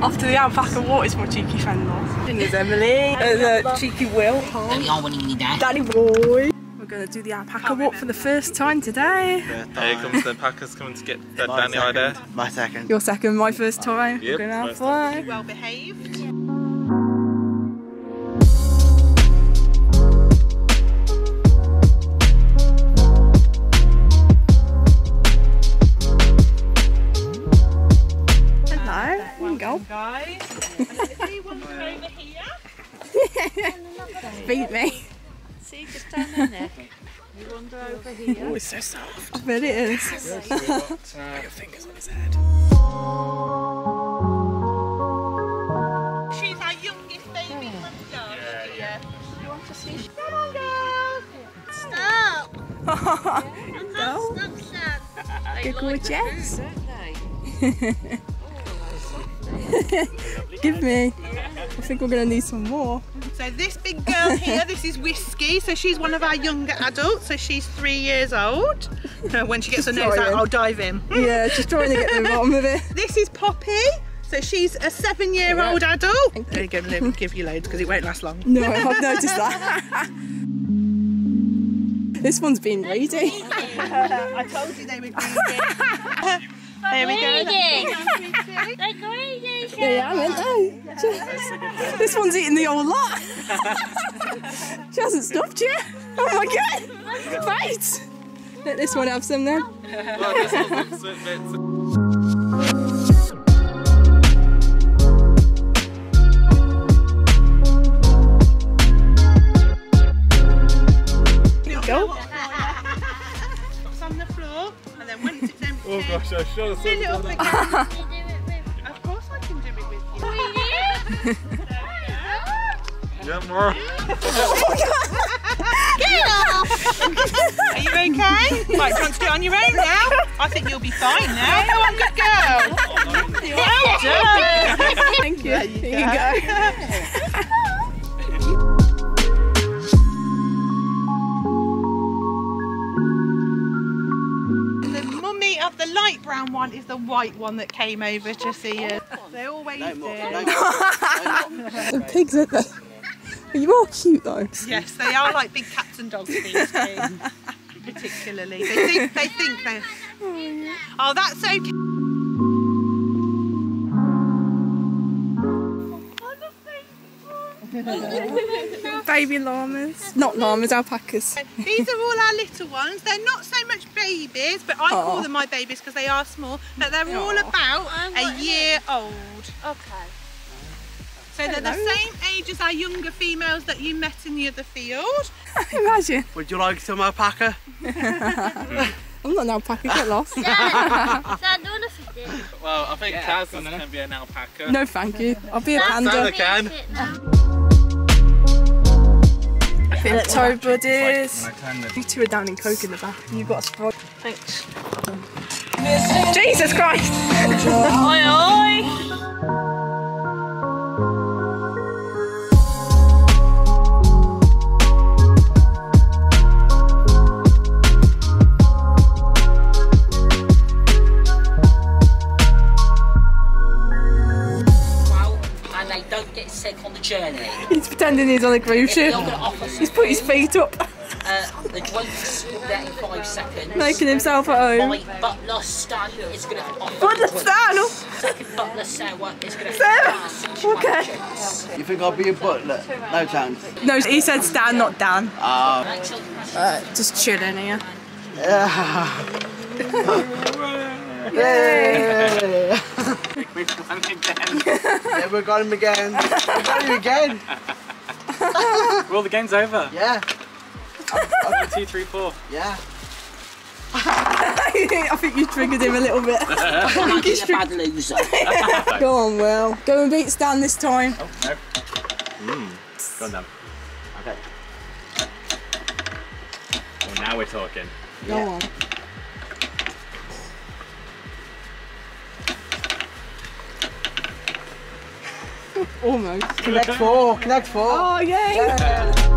After the alpaca, what is my cheeky friend lost? There's Emily, uh, there's a cheeky Will. Daddy, I want to eat. Daddy boy. We're going to do the alpaca walk for the first time today. Here comes the Packers coming to get that Danny idea. My second. Your second, my first time. Yep, We're going to have fun. Well behaved. Go. Guys. And you want to go over here? Beat me. See, just down in there. You wander over here. Oh, it's so soft. I bet it is. Put uh, your fingers on his head. She's our youngest baby from last year. You want to see? Come on, girl. Stop! Go. Stop, stop. Good gorgeous. Give me. I think we're going to need some more. So this big girl here, this is Whiskey. So she's one of our younger adults. So she's three years old. Uh, When she gets her nose out. I'll dive in. Yeah, just trying to get to the bottom of it. This is Poppy. So she's a seven-year-old adult. There you go, Liv, give you loads because it won't last long. No, I've noticed that. this one's been ready. I told you they were greedy. There we go. Greedy. They're greedy. They haven't, they? This one's eating the whole lot. she hasn't stopped yet. Oh my god. Right. Let this one have some then. Oh gosh, I should have fill it up said again. Of course I can do it with you. Yeah, more. Are you okay? Right, do you want to do it on your own now? I think you'll be fine now. Come on, good girl. Well done. Thank you. Here you go. one is the white one that came over to see you. They always do. The pigs, aren't they? Are you all cute though? Yes, they are like big cats and dogs these two, particularly. They think they think they're... Oh, oh that's okay. Baby llamas. Not llamas, alpacas. These are all our little ones. They're not so much babies, but I call oh. them my babies because they are small. But they're all oh. about a year old. Okay. So they're the same age as our younger females that you met in the other field. Imagine. Would you like some alpaca? I'm not an alpaca, get lost. Dad, Dad, do you want to fit? Well, I think Kaz can be an alpaca. No, thank you. I'll be a Santa panda. can. Fit now. Feel it, toe buddies. I turn the You two are down in coke in the back. You got a sprite. Thanks. Jesus Christ! Oi, oi. Sick on the journey. He's pretending he's on a cruise ship. You're going to offer He's put his feet up, uh, the drinks there in five seconds. making himself at home. My butler Stan is going to offer What the stand? Second butler Sarah is going to Sarah? Okay. You think I'll be a butler? No chance. No, he said Stan, not Dan. Uh, Uh, just chilling here. yeah, we got him again. We got him again. Well, the game's over. Yeah, Two, three, four. yeah. I think you triggered him a little bit. I'll be a bad loser. Go on, Will. Go and beat Stan this time. Oh, no. Mm. Go on, Dan. Okay. Well, now we're talking. Go on. Oh my god. Knekk få! Knekk få! Oh, yeah.